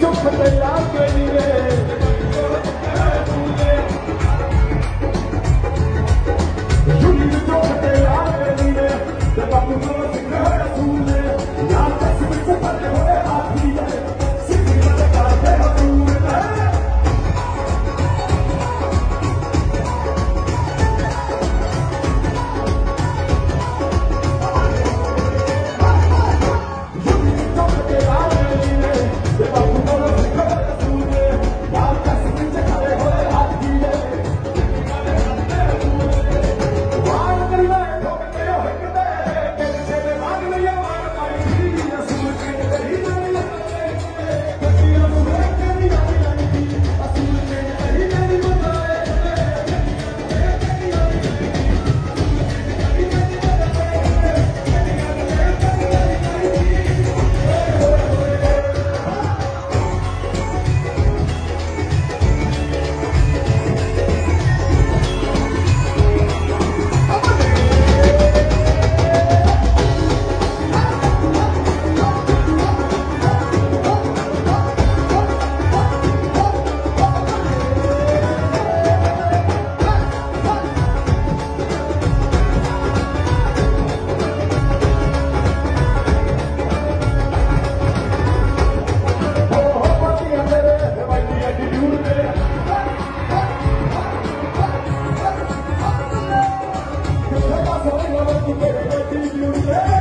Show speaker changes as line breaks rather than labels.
Jump and I'm